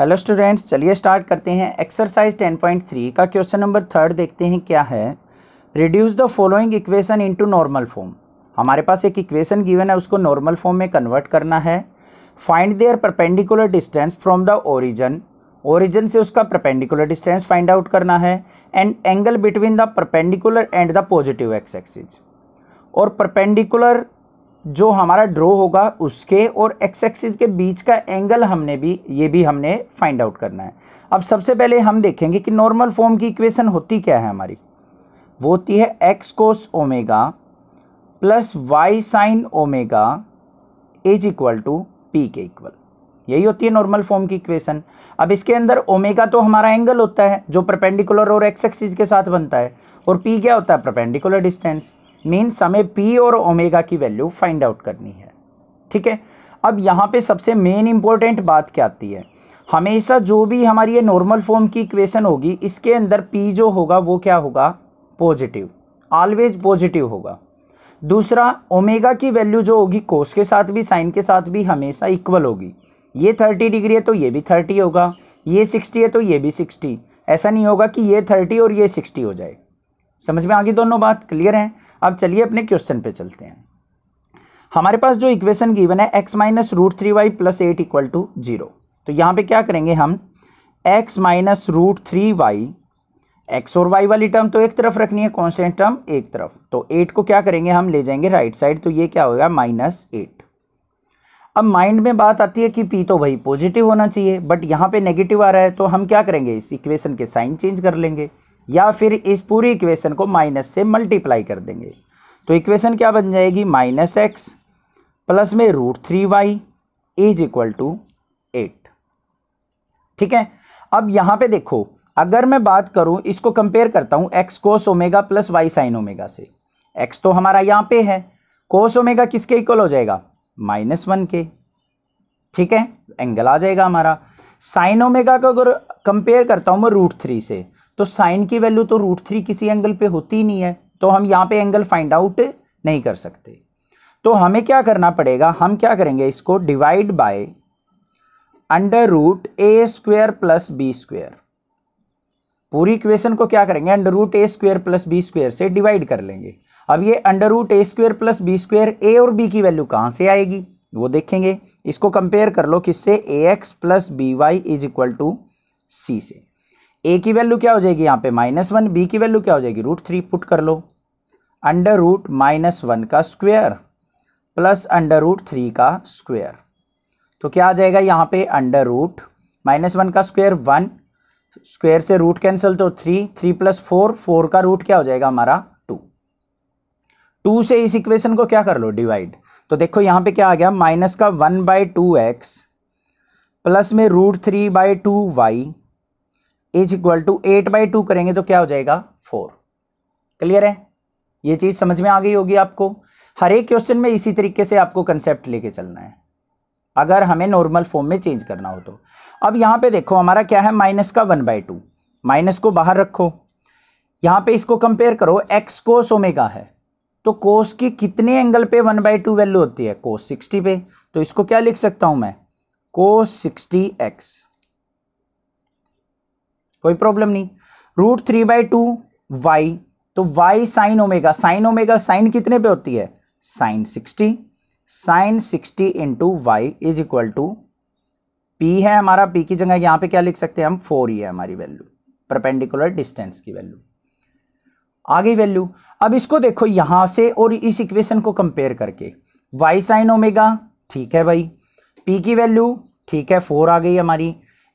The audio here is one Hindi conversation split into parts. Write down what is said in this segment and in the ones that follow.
हेलो स्टूडेंट्स चलिए स्टार्ट करते हैं एक्सरसाइज 10.3 का क्वेश्चन नंबर थर्ड देखते हैं क्या है। Reduce the following equation into normal form हमारे पास एक इक्वेशन गिवन है, उसको नॉर्मल फॉर्म में कन्वर्ट करना है। Find their perpendicular distance from the origin origin से उसका परपेंडिकुलर डिस्टेंस फाइंड आउट करना है। And angle between the perpendicular and the positive x axis और परपेंडिकुलर जो हमारा ड्रॉ होगा उसके और एक्स एक्सिस के बीच का एंगल हमने भी, ये भी हमने फाइंड आउट करना है। अब सबसे पहले हम देखेंगे कि नॉर्मल फॉर्म की इक्वेशन होती क्या है हमारी। वो होती है x cos omega plus y sine omega is equal to p के इक्वल यही होती है नॉर्मल फॉर्म की इक्वेशन अब इसके अंदर ओमेगा तो हमारा एंगल होता है, जो परपेंडिकुलर और एक्स एक्सिस के साथ बनता है। और पी क्या होता है? परपेंडिकुलर डिस्टेंस मीन्स हमें पी और ओमेगा की वैल्यू फाइंड आउट करनी है। ठीक है? अब यहाँ पे सबसे मेन इंपॉर्टेंट बात क्या आती है? हमेशा जो भी हमारी ये नॉर्मल फॉर्म की इक्वेशन होगी, इसके अंदर पी जो होगा, वो क्या होगा? पॉजिटिव ऑलवेज पॉजिटिव होगा। दूसरा ओमेगा की वैल्यू जो होगी कोस के साथ भी साइन के साथ भी हमेशा इक्वल होगी। ये थर्टी डिग्री है तो ये भी थर्टी होगा। ये सिक्सटी है तो ये भी सिक्सटी ऐसा नहीं होगा कि ये थर्टी और ये सिक्सटी हो जाए। समझ में आ गई दोनों बात? क्लियर है? अब चलिए अपने क्वेश्चन पे चलते हैं। हमारे पास जो इक्वेशन गिवन है x minus root three y plus eight equal to zero तो यहाँ पे क्या करेंगे हम? X minus root three y x और वाई वाली टर्म तो एक तरफ़ रखनी है कांस्टेंट टर्म एक तरफ़। तो एट को क्या करेंगे हम? ले जाएँगे राइट साइड तो ये क्या होगा? माइनस एट अब माइंड में बात आती है कि पी तो भाई पॉजिटिव होना चाहिए बट यहाँ पे नेगेटिव आ रहा है तो हम क्या करेंगे? इस इक्वेशन के साइन चेंज कर लेंगे। या फिर इस पूरी इक्वेशन को माइनस से मल्टीप्लाई कर देंगे। तो इक्वेशन क्या बन जाएगी? माइनस एक्स प्लस में root three y is equal to eight. ठीक है? अब यहाँ पे देखो, अगर मैं बात करूँ, इसको कंपेयर करता हूँ x cos omega plus y sine omega से। एक्स तो हमारा यहाँ पे है। कोस ओमेगा किसके इक्वल हो जाएगा? माइनस वन के। ठीक है? एंगल आ जाएगा हमारा। साइन ओमेगा को अगर कंपेयर करता हूँ मैं रूट थ्री से तो साइन की वैल्यू तो रूट थ्री किसी एंगल पे होती नहीं है तो हम यहाँ पे एंगल फाइंड आउट नहीं कर सकते। तो हमें क्या करना पड़ेगा? हम क्या करेंगे इसको divide by under root a square plus b square. पूरी इक्वेशन को क्या करेंगे? Under root a square plus b square से डिवाइड कर लेंगे। अब ये under root a square plus b square a और बी की वैल्यू कहाँ से आएगी? वो देखेंगे। इसको कंपेयर कर लो किससे? A x plus b y is equal to c से। ए की वैल्यू क्या हो जाएगी यहाँ पे? माइनस वन बी की वैल्यू क्या हो जाएगी? रूट थ्री पुट कर लो। अंडर रूट माइनस वन का square plus under root three का स्क्वेयर तो क्या आ जाएगा यहाँ पे? अंडर रूट माइनस वन का स्क्वेयर वन स्क्वेयर से रूट कैंसिल तो three three plus four four का रूट क्या हो जाएगा हमारा? टू टू से इस इक्वेशन को क्या कर लो? डिवाइड तो देखो यहाँ पे क्या आ गया? माइनस का one by two x plus में root three by two y is equal to eight by two करेंगे तो क्या हो जाएगा? फोर। क्लियर है? ये चीज़ समझ में आ गई होगी आपको? हर एक क्वेश्चन में इसी तरीके से आपको कंसेप्ट लेके चलना है। अगर हमें नॉर्मल फॉर्म में चेंज करना हो तो। अब यहाँ पे देखो, हमारा क्या है? माइनस का वन बाई टू माइनस को बाहर रखो। यहाँ पे इसको कंपेयर करो। एक्स कोस ओमेगा है। तो कोस की कितने एंगल पे वन बाई टू वैल्यू होती है? कोस सिक्सटी पे। तो इसको क्या लिख सकता हूँ मैं? कोस सिक्सटी एक्स कोई प्रॉब्लम नहीं। Root three by two y तो y sine omega sine omega sine कितने पे होती है? Sine sixty sine sixty into y is equal to p है हमारा पी की जगह यहाँ पे क्या लिख सकते हैं हम? फोर ही है हमारी वैल्यू परपेंडिकुलर डिस्टेंस की वैल्यू आ गई वैल्यू अब इसको देखो यहाँ से और इस इक्वेशन को कंपेयर करके। वाई साइन ओमेगा ठीक है भाई। पी की वैल्यू ठीक है फोर आ गई हमारी।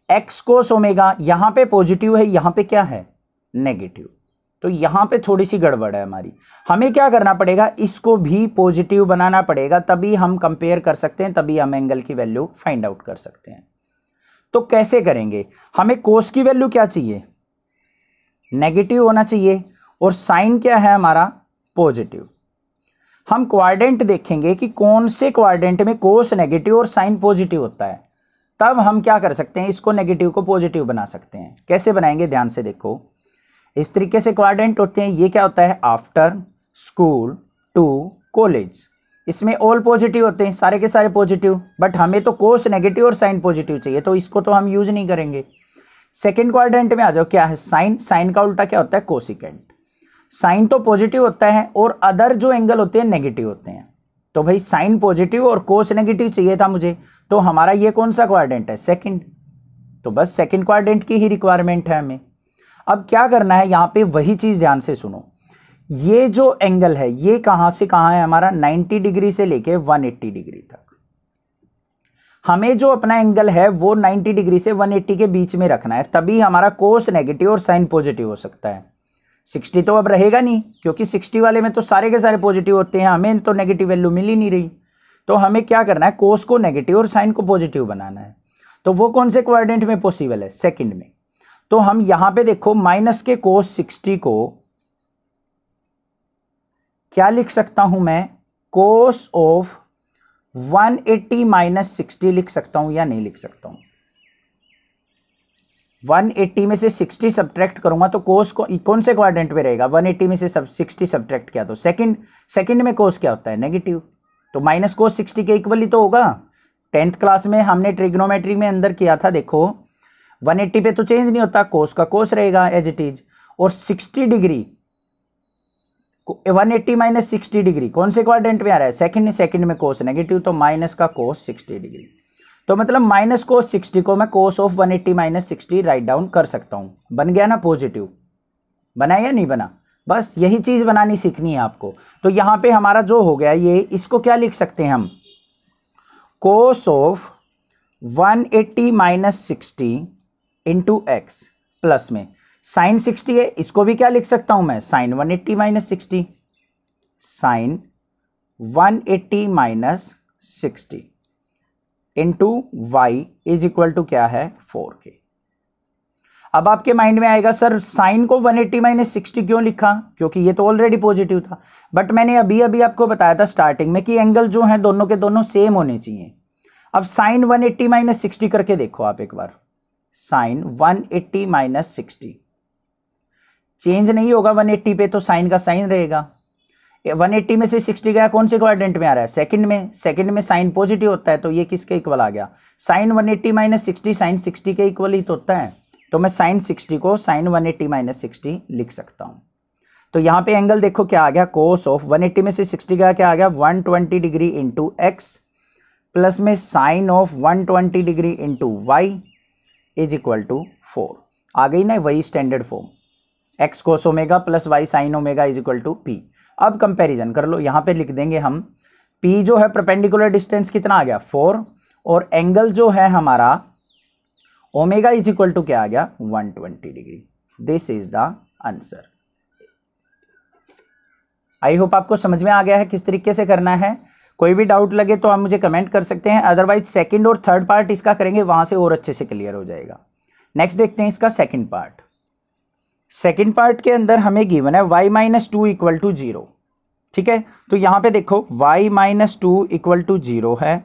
एक्स कोस ओमेगा यहाँ पे पॉजिटिव है, यहाँ पे क्या है? नेगेटिव। तो यहाँ पे थोड़ी सी गड़बड़ है हमारी। हमें क्या करना पड़ेगा? इसको भी पॉजिटिव बनाना पड़ेगा, तभी हम कंपेयर कर सकते हैं, तभी हम एंगल की वैल्यू फाइंड आउट कर सकते हैं। तो कैसे करेंगे? हमें कोस की वैल्यू क्या चाहिए? नेगेटिव होना चाहिए, और साइन क्या है हमारा? पॉजिटिव। हम क्वाड्रेंट देखेंगे कि कौन से क्वाड्रेंट में कोस नेगेटिव और साइन पॉजिटिव होता है। तब हम क्या कर सकते हैं, इसको नेगेटिव को पॉजिटिव बना सकते हैं। कैसे बनाएँगे? ध्यान से देखो। इस तरीके से क्वाड्रेंट होते हैं। ये क्या होता है? आफ्टर स्कूल टू कॉलेज इसमें ऑल पॉजिटिव होते हैं। सारे के सारे पॉजिटिव बट हमें तो कोस नेगेटिव और साइन पॉजिटिव चाहिए तो इसको तो हम यूज़ नहीं करेंगे। सेकेंड क्वाड्रेंट में आ जाओ। क्या है? साइन साइन का उल्टा क्या होता है? कोसिकेंट साइन तो पॉजिटिव होता है और अदर जो एंगल होते हैं नेगेटिव होते हैं। तो भाई साइन पॉजिटिव और कोस नेगेटिव चाहिए था मुझे। तो हमारा ये कौन सा क्वाड्रेंट है? सेकंड तो बस सेकंड क्वाड्रेंट की ही रिक्वायरमेंट है हमें। अब क्या करना है? यहाँ पे वही चीज़ ध्यान से सुनो। ये जो एंगल है, ये कहाँ से कहाँ है हमारा? 90 डिग्री से लेके 180 डिग्री तक। हमें जो अपना एंगल है, वो 90 डिग्री से 180 के बीच में रखना है, तभी हमारा कोस नेगेटिव और साइन पॉजिटिव हो सकता है। 60 तो अब रहेगा नहीं, क्योंकि 60 वाले में तो सारे के सारे पॉजिटिव होते हैं। हमें तो नेगेटिव वैल्यू मिल ही नहीं रही। तो हमें क्या करना है? कोस को नेगेटिव और साइन को पॉजिटिव बनाना है। तो वो कौन से क्वाड्रेंट में पॉसिबल है? सेकंड में। तो हम यहाँ पे देखो माइनस के कोस सिक्सटी को क्या लिख सकता हूँ मैं? Cos of 180 eighty minus sixty लिख सकता हूँ या नहीं लिख सकता हूँ? 180 में से 60 सब्ट्रैक्ट करूँगा तो कोस को कौन से क्वाड्रेंट में रहेगा? 180 में से सब 60 सब्ट्रैक्ट किया तो सेकंड सेकंड में कोस क्या होता है? नेगेटिव तो माइनस कोस 60 के इक्वल ही तो होगा। टेंथ क्लास में हमने ट्रिग्नोमेट्री में अंदर किया था, देखो। 180 पे तो चेंज नहीं होता कोस का कोस रहेगा एज इट इज़ और 60 degree 180 eighty minus sixty degree कौन से क्वाड्रेंट में आ रहा है? सेकंड सेकंड में कोस नेगेटिव तो माइनस का कोस 60 डिग्री तो मतलब माइनस कोस 60 को मैं cos of 180 eighty minus sixty write down कर सकता हूँ। बन गया ना पॉजिटिव बना या नहीं बना? बस यही चीज़ बनानी सीखनी है आपको। तो यहाँ पे हमारा जो हो गया, ये इसको क्या लिख सकते हैं हम? Cos of 180 eighty minus sixty into x plus में। साइन सिक्सटी है, इसको भी क्या लिख सकता हूँ मैं? Sine 180 eighty minus sixty sine one eighty minus sixty into y is equal to क्या है? फोर के अब आपके माइंड में आएगा, सर, साइन को 180 एट्टी माइनस सिक्सटी क्यों लिखा? क्योंकि ये तो ऑलरेडी पॉजिटिव था। बट मैंने अभी अभी आपको बताया था स्टार्टिंग में कि एंगल जो है, दोनों के दोनों सेम होने चाहिए। अब साइन 180 एट्टी माइनस सिक्सटी करके देखो आप एक बार। Sine 180 eighty minus sixty change नहीं होगा 180 पे तो साइन का साइन रहेगा। 180 में से 60 गया, कौन से क्वाड्रेंट में आ रहा है? सेकंड में। सेकंड में साइन पॉजिटिव होता है तो ये किसके इक्वल आ गया? Sine 180 eighty minus sixty sine sixty के इक्वल ही तो होता है। तो मैं साइन 60 को साइन 180 एट्टी माइनस सिक्सटी लिख सकता हूँ। तो यहाँ पे एंगल देखो क्या आ गया कोस ऑफ़ 180 में से 60 का क्या आ गया 120 डिग्री इंटू एक्स प्लस में sine of 120 degree into y is equal to four आ गई ना वही standard form x cos omega plus y sine omega is equal to p अब कंपैरिजन कर लो, यहाँ पे लिख देंगे हम पी जो है प्रपेंडिकुलर डिस्टेंस कितना आ गया फोर और एंगल जो है हमारा ओमेगा इज़ इक्वल टू क्या आ गया? 120 degree this is the answer I hope आपको समझ में आ गया है किस तरीके से करना है। कोई भी डाउट लगे तो आप मुझे कमेंट कर सकते हैं। अदरवाइज़ सेकंड और थर्ड पार्ट इसका करेंगे, वहाँ से और अच्छे से क्लियर हो जाएगा। नेक्स्ट देखते हैं इसका सेकंड पार्ट सेकेंड पार्ट के अंदर हमें गिवन है y minus two equal to zero ठीक है? तो यहाँ पे देखो y minus two equal to zero है।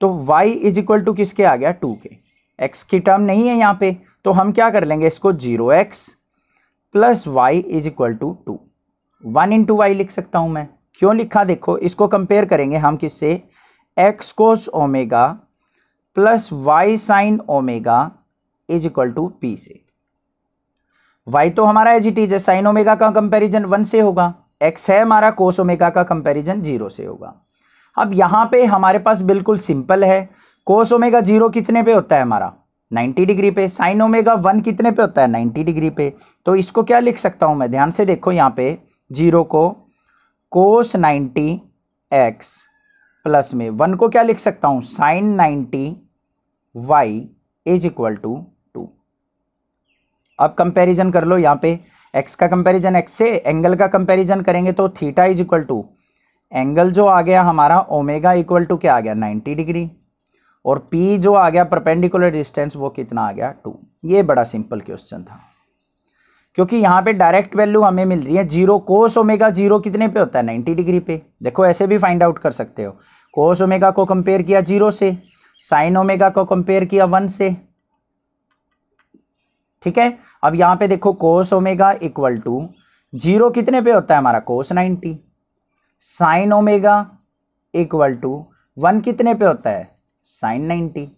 तो वाई इज़ इक्वल टू किसके आ गया? टू के। एक्स की टर्म नहीं है यहाँ पे तो हम क्या कर लेंगे इसको zero x plus y is equal to two one into y लिख सकता हूँ मैं। क्यों लिखा? देखो, इसको कंपेयर करेंगे हम किससे? X cos omega plus y sine omega is equal to p से। वाई तो हमारा एज इट इज़ है। साइन ओमेगा का कंपैरिजन वन से होगा। एक्स है हमारा कोस ओमेगा का कंपैरिजन ज़ीरो से होगा। अब यहाँ पे हमारे पास बिल्कुल सिंपल है। कोस ओमेगा ज़ीरो कितने पे होता है हमारा? 90 डिग्री पे। साइन ओमेगा वन कितने पे होता है? 90 डिग्री पे। तो इसको क्या लिख सकता हूँ मैं? ध्यान से देखो यहाँ पे ज़ीरो को कोस 90 एक्स प्लस में। वन को क्या लिख सकता हूँ? Sine 90 y is equal to two अब कंपैरिजन कर लो यहाँ पे। एक्स का कंपैरिजन एक्स से एंगल का कंपैरिजन करेंगे तो theta is equal to angle जो आ गया हमारा ओमेगा इक्वल टू क्या आ गया? 90 डिग्री। और पी जो आ गया परपेंडिकुलर डिस्टेंस वो कितना आ गया? टू ये बड़ा सिंपल क्वेश्चन था। क्योंकि यहाँ पे डायरेक्ट वैल्यू हमें मिल रही है ज़ीरो कोस ओमेगा ज़ीरो कितने पे होता है? 90 डिग्री पे। देखो, ऐसे भी फाइंड आउट कर सकते हो। कोस ओमेगा को कंपेयर किया ज़ीरो से साइन ओमेगा को कंपेयर किया वन से। ठीक है? अब यहाँ पे देखो cos omega equal to zero कितने पे होता है हमारा? Cos ninety sine omega equal to one कितने पे होता है? Sine ninety.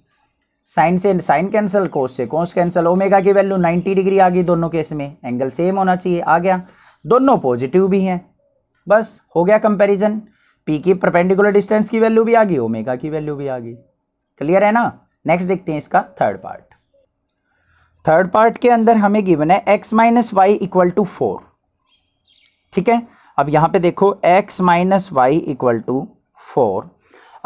साइन से, साइन कैंसिल, कोस से, कोस कैंसिल। ओमेगा की वैल्यू नाइन्टी डिग्री आ गई दोनों केस में। एंगल सेम होना चाहिए। आ गया। दोनों पॉजिटिव भी हैं। बस, हो गया कंपैरिजन। पी की परपेंडिकुलर डिस्टेंस की वैल्यू भी आ गई, ओमेगा की वैल्यू भी आ गई। क्लियर है ना? नेक्स्ट देखते हैं इसका थर्ड पार्ट। थर्ड पार्ट के अंदर हमें गिवन है x minus y equal to four ठीक है? अब यहाँ पे देखो, x minus y equal to four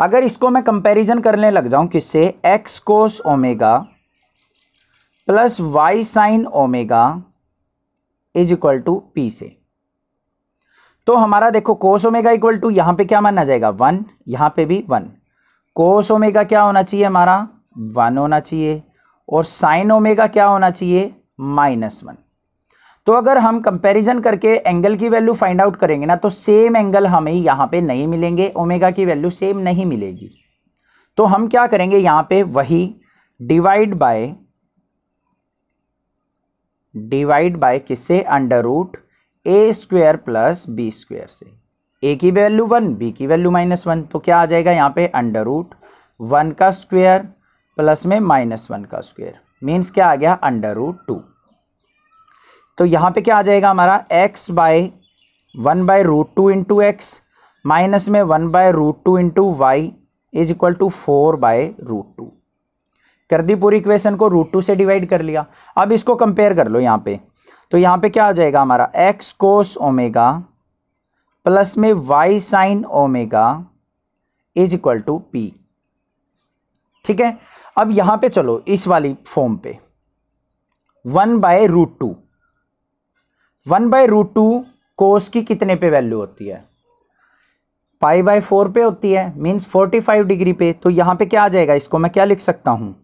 अगर इसको मैं कंपैरिजन करने लग जाऊँ किससे? X cos omega plus y sine omega is equal to P से। तो हमारा देखो कोस ओमेगा इक्वल टू यहाँ पे क्या माना जाएगा? वन यहाँ पे भी वन कोस ओमेगा क्या होना चाहिए हमारा? वन होना चाहिए। और साइन ओमेगा क्या होना चाहिए? माइनस वन तो अगर हम कंपैरिजन करके एंगल की वैल्यू फाइंड आउट करेंगे ना तो सेम एंगल हमें यहाँ पे नहीं मिलेंगे ओमेगा की वैल्यू सेम नहीं मिलेगी। तो हम क्या करेंगे, यहाँ पे वही डिवाइड बाय डिवाइड बाय किससे? Under root a square plus b square से। ए की वैल्यू वन बी की वैल्यू माइनस वन तो क्या आ जाएगा यहाँ पे? अंडर रूट वन का स्क्वेयर प्लस में माइनस वन का स्क्वेयर मीन्स क्या आ गया? अंडर रूट टू तो यहाँ पे क्या आ जाएगा हमारा? X by one by root two into x minus में one by root two into y is equal to four by root two कर दी पूरी इक्वेशन को रूट टू से डिवाइड कर लिया। अब इसको कंपेयर कर लो यहाँ पे। तो यहाँ पे क्या आ जाएगा हमारा? X कोस ओमेगा प्लस में y sine omega is equal to P ठीक है? अब यहाँ पे चलो इस वाली फॉर्म पे। One by root two one by root two cos की कितने पे वैल्यू होती है? पाई बाय फोर पे होती है मीन्स फोर्टी फाइव डिग्री पे तो यहाँ पे क्या आ जाएगा? इसको मैं क्या लिख सकता हूँ?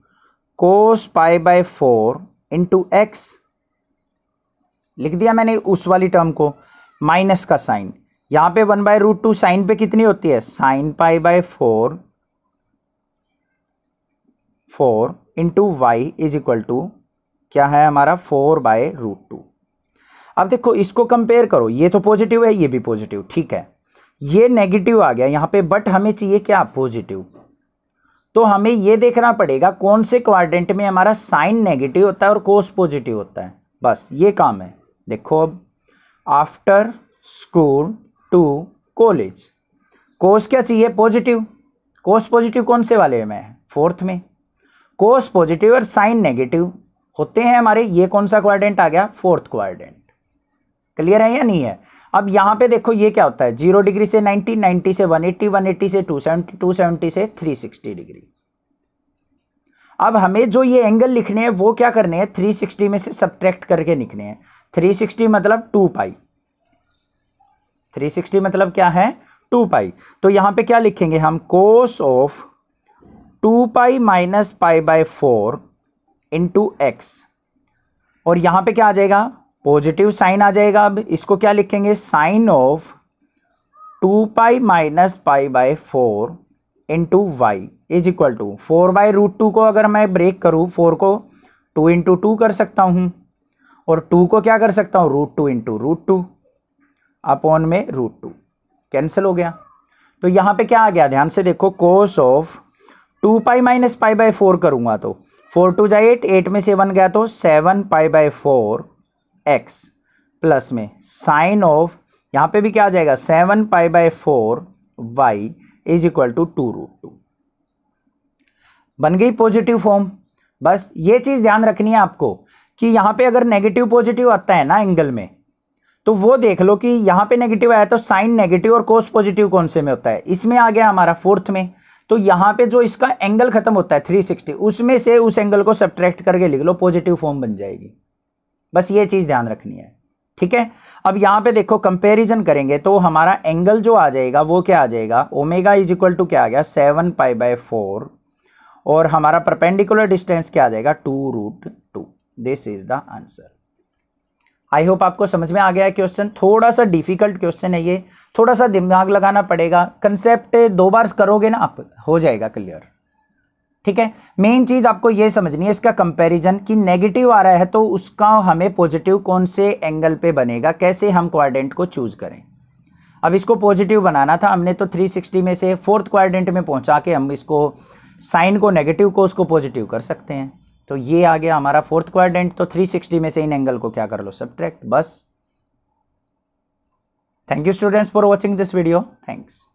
Cos pi by four into x, लिख दिया मैंने उस वाली टर्म को, माइनस का साइन। यहाँ पे one by root two sine पे कितनी होती है? Sine pi by four four into y is equal to, क्या है हमारा? Four by root two. अब देखो, इसको कंपेयर करो। ये तो पॉजिटिव है, ये भी पॉजिटिव ठीक है? ये नेगेटिव आ गया यहाँ पे बट हमें चाहिए क्या? पॉजिटिव तो हमें ये देखना पड़ेगा, कौन से क्वाड्रेंट में हमारा साइन नेगेटिव होता है और कोस पॉजिटिव होता है। बस, ये काम है। देखो अब after school to college cos क्या चाहिए? पॉजिटिव कोस पॉजिटिव कौन से वाले में है? फोर्थ में. कोस पॉजिटिव और साइन नेगेटिव होते हैं हमारे। ये कौन सा क्वाड्रेंट आ गया? फोर्थ क्वाड्रेंट क्लियर है या नहीं है? अब यहाँ पे देखो ये क्या होता है? ज़ीरो डिग्री से 90 90 से 180 180 से 270 270 से 360 डिग्री अब हमें जो ये एंगल लिखने हैं, वो क्या करने हैं? 360 में से सब्ट्रैक्ट करके लिखने हैं। 360 मतलब 2 पाई 360 मतलब क्या है? टू पाई तो यहाँ पे क्या लिखेंगे हम? Cos of two pi minus pi by four into x और यहाँ पे क्या आ जाएगा? पॉजिटिव साइन आ जाएगा। अब इसको क्या लिखेंगे? Sine of two pi minus pi by four into y is equal to four by root two को अगर मैं ब्रेक करूँ, फोर को टू इंटू टू कर सकता हूँ। और टू को क्या कर सकता हूँ? Root two into root two upon में रूट टू। कैंसिल हो गया। तो यहाँ पे क्या आ गया? ध्यान से देखो cos of two pi minus pi by four करूँगा तो। फोर टू जाए एट एट में सेवन गया तो seven pi by four x plus में साइन ऑफ़ यहाँ पे भी क्या आ जाएगा? Seven pi by four y is equal to two root two बन गई पॉजिटिव फॉर्म बस ये चीज़ ध्यान रखनी है आपको कि यहाँ पे अगर नेगेटिव पॉजिटिव आता है ना एंगल में तो वो देख लो कि यहाँ पे नेगेटिव आया तो साइन नेगेटिव और कोस पॉजिटिव कौन से में होता है? इसमें आ गया हमारा फोर्थ में। तो यहाँ पे जो इसका एंगल खत्म होता है 360 उसमें से उस एंगल को सब्ट्रैक्ट करके लिख लो पॉजिटिव फॉर्म बन जाएगी। बस ये चीज़ ध्यान रखनी है। ठीक है? अब यहाँ पे देखो कंपैरिजन करेंगे तो हमारा एंगल जो आ जाएगा, वो क्या आ जाएगा? ओमेगा इज़ इक्वल टू क्या आ गया? सेवन पाई बाय फोर और हमारा परपेंडिकुलर डिस्टेंस क्या आ जाएगा? Two root two this is the answer I hope आपको समझ में आ गया क्वेश्चन थोड़ा सा डिफ़िकल्ट क्वेश्चन है ये। थोड़ा सा दिमाग लगाना पड़ेगा। कंसेप्ट दो बार करोगे ना आप? हो जाएगा क्लियर ठीक है? मेन चीज़ आपको यह समझनी है, इसका कंपैरिजन कि नेगेटिव आ रहा है तो उसका हमें पॉजिटिव कौन से एंगल पे बनेगा? कैसे हम क्वाड्रेंट को चूज़ करें? अब इसको पॉजिटिव बनाना था, हमने तो 360 में से फोर्थ क्वाड्रेंट में पहुँचा के हम इसको साइन को नेगेटिव को उसको पॉजिटिव कर सकते हैं। तो ये आ गया हमारा फोर्थ क्वाड्रेंट तो 360 में से इन एंगल को क्या कर लो? सब्ट्रैक्ट बस। Thank you students for watching this video thanks